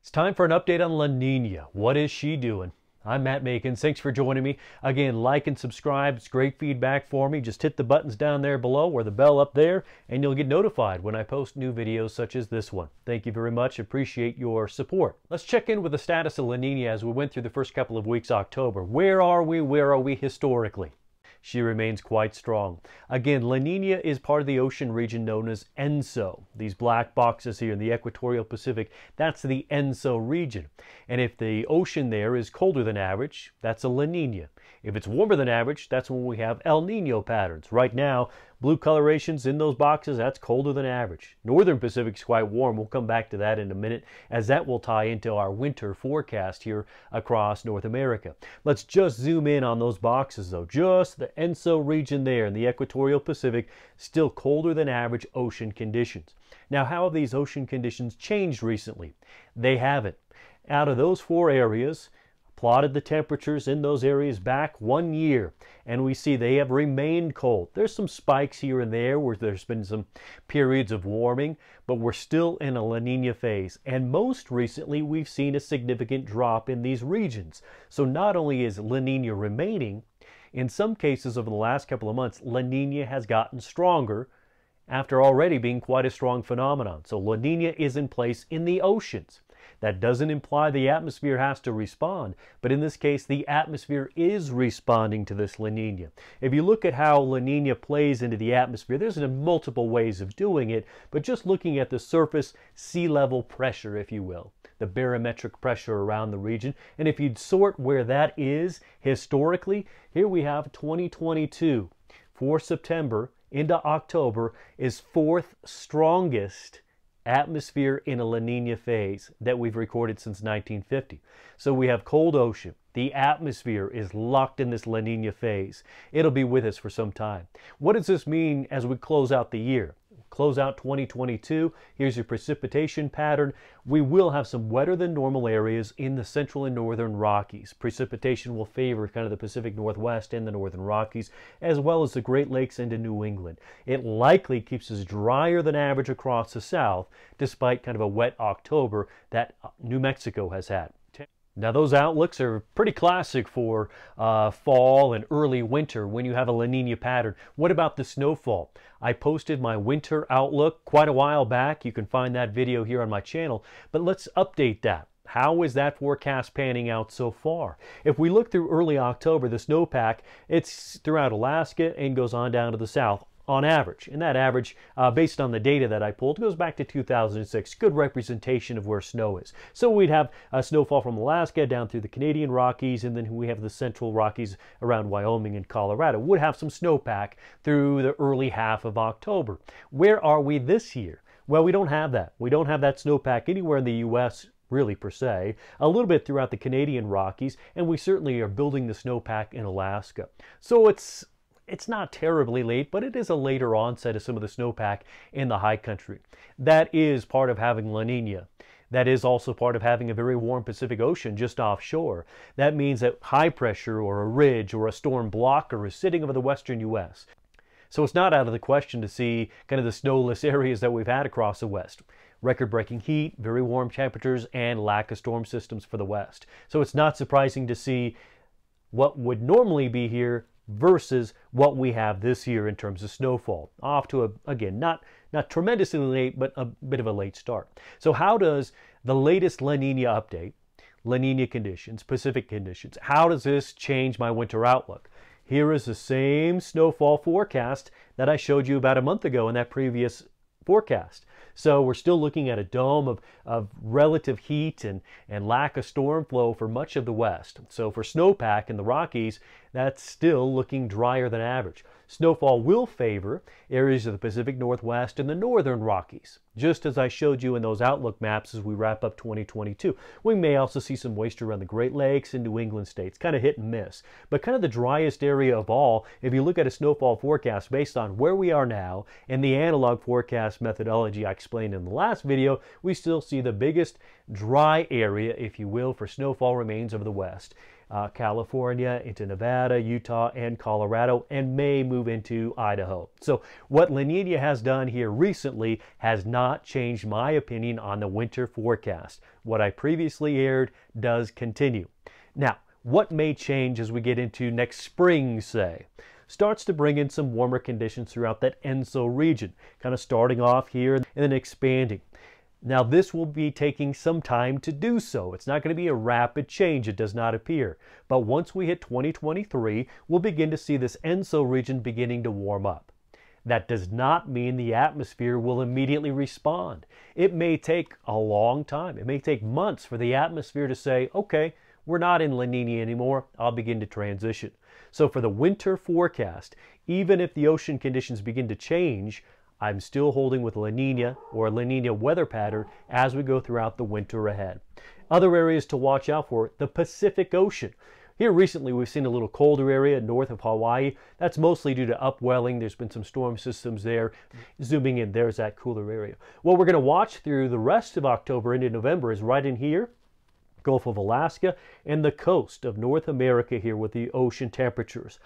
It's time for an update on La Nina. What is she doing? I'm Matt Makens. Thanks for joining me. Again, like and subscribe. It's great feedback for me. Just hit the buttons down there below or the bell up there, and you'll get notified when I post new videos such as this one. Thank you very much. Appreciate your support. Let's check in with the status of La Nina as we went through the first couple of weeks October. Where are we? Where are we historically? She remains quite strong. Again, La Nina is part of the ocean region known as ENSO. These black boxes here in the equatorial Pacific, that's the ENSO region. And if the ocean there is colder than average, that's a La Nina. If it's warmer than average, that's when we have El Nino patterns. Right now, blue colorations in those boxes, that's colder than average. Northern Pacific's quite warm. We'll come back to that in a minute as that will tie into our winter forecast here across North America. Let's just zoom in on those boxes though. Just the ENSO region there in the equatorial Pacific, still colder than average ocean conditions. Now, how have these ocean conditions changed recently? They haven't. Out of those four areas, plotted the temperatures in those areas back one year, and we see they have remained cold. There's some spikes here and there where there's been some periods of warming, but we're still in a La Nina phase. And most recently, we've seen a significant drop in these regions. So not only is La Nina remaining, in some cases over the last couple of months, La Nina has gotten stronger after already being quite a strong phenomenon. So La Nina is in place in the oceans. That doesn't imply the atmosphere has to respond, but in this case, the atmosphere is responding to this La Nina. If you look at how La Nina plays into the atmosphere, there's multiple ways of doing it, but just looking at the surface sea level pressure, if you will, the barometric pressure around the region, and if you'd sort where that is historically, here we have 2022 for September into October is fourth strongest atmosphere in a La Nina phase that we've recorded since 1950. So we have cold ocean. The atmosphere is locked in this La Nina phase. It'll be with us for some time. What does this mean as we close out the year? Close out 2022. Here's your precipitation pattern. We will have some wetter than normal areas in the central and northern Rockies. Precipitation will favor kind of the Pacific Northwest and the northern Rockies, as well as the Great Lakes into New England. It likely keeps us drier than average across the south, despite kind of a wet October that New Mexico has had. Now those outlooks are pretty classic for uh, fall and early winter when you have a La Nina pattern. What about the snowfall? I posted my winter outlook quite a while back. You can find that video here on my channel, but let's update that. How is that forecast panning out so far? If we look through early October, the snowpack, it's throughout Alaska and goes on down to the south on average. And that average, uh, based on the data that I pulled, goes back to 2006. Good representation of where snow is. So we'd have a snowfall from Alaska down through the Canadian Rockies, and then we have the central Rockies around Wyoming and Colorado. Would have some snowpack through the early half of October. Where are we this year? Well, we don't have that. We don't have that snowpack anywhere in the U.S really per se, a little bit throughout the Canadian Rockies, and we certainly are building the snowpack in Alaska. So it's it's not terribly late, but it is a later onset of some of the snowpack in the high country. That is part of having La Nina. That is also part of having a very warm Pacific Ocean just offshore. That means that high pressure or a ridge or a storm blocker is sitting over the western U.S. So it's not out of the question to see kind of the snowless areas that we've had across the west. Record breaking heat, very warm temperatures, and lack of storm systems for the west. So it's not surprising to see what would normally be here versus what we have this year in terms of snowfall. Off to a, again, not, not tremendously late, but a bit of a late start. So how does the latest La Nina update, La Nina conditions, Pacific conditions, how does this change my winter outlook? Here is the same snowfall forecast that I showed you about a month ago in that previous forecast. So we're still looking at a dome of, of relative heat and, and lack of storm flow for much of the west. So for snowpack in the Rockies, that's still looking drier than average. Snowfall will favor areas of the Pacific Northwest and the northern Rockies, just as I showed you in those outlook maps as we wrap up 2022. We may also see some moisture around the Great Lakes and New England states, kind of hit and miss. But kind of the driest area of all, if you look at a snowfall forecast based on where we are now and the analog forecast methodology I explained in the last video, we still see the biggest dry area, if you will, for snowfall remains over the west. Uh, California, into Nevada, Utah, and Colorado, and may move into Idaho. So, what La Nina has done here recently has not changed my opinion on the winter forecast. What I previously aired does continue. Now, what may change as we get into next spring, say? starts to bring in some warmer conditions throughout that ENSO region, kind of starting off here and then expanding. Now, this will be taking some time to do so. It's not going to be a rapid change, it does not appear. But once we hit 2023, we'll begin to see this ENSO region beginning to warm up. That does not mean the atmosphere will immediately respond. It may take a long time. It may take months for the atmosphere to say, okay, we're not in La Nina anymore. I'll begin to transition. So for the winter forecast, even if the ocean conditions begin to change, I'm still holding with La Nina or La Nina weather pattern as we go throughout the winter ahead. Other areas to watch out for the Pacific Ocean. Here recently, we've seen a little colder area north of Hawaii. That's mostly due to upwelling. There's been some storm systems there. Zooming in, there's that cooler area. What we're going to watch through the rest of October into November is right in here, Gulf of Alaska, and the coast of North America here with the ocean temperatures.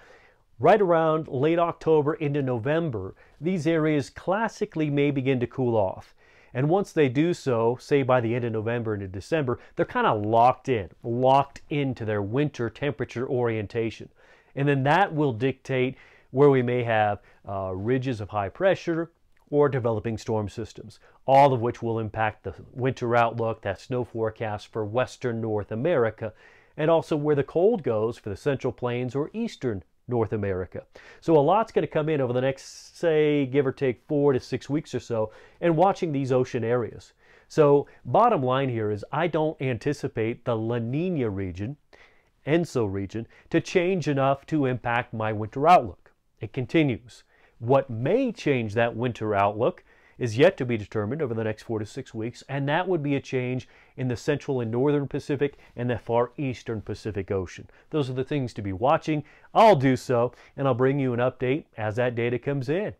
Right around late October into November, these areas classically may begin to cool off. And once they do so, say by the end of November into December, they're kind of locked in, locked into their winter temperature orientation. And then that will dictate where we may have uh, ridges of high pressure or developing storm systems, all of which will impact the winter outlook, that snow forecast for western North America, and also where the cold goes for the central plains or eastern North America. So a lot's going to come in over the next, say, give or take four to six weeks or so, and watching these ocean areas. So bottom line here is I don't anticipate the La Nina region, ENSO region, to change enough to impact my winter outlook. It continues. What may change that winter outlook is yet to be determined over the next four to six weeks, and that would be a change in the central and northern Pacific and the far eastern Pacific Ocean. Those are the things to be watching. I'll do so, and I'll bring you an update as that data comes in.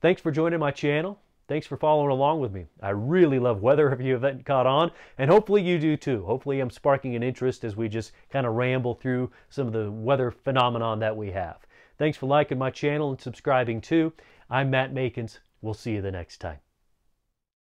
Thanks for joining my channel. Thanks for following along with me. I really love weather if you haven't caught on, and hopefully you do too. Hopefully I'm sparking an interest as we just kind of ramble through some of the weather phenomenon that we have. Thanks for liking my channel and subscribing too. I'm Matt Makens. We'll see you the next time.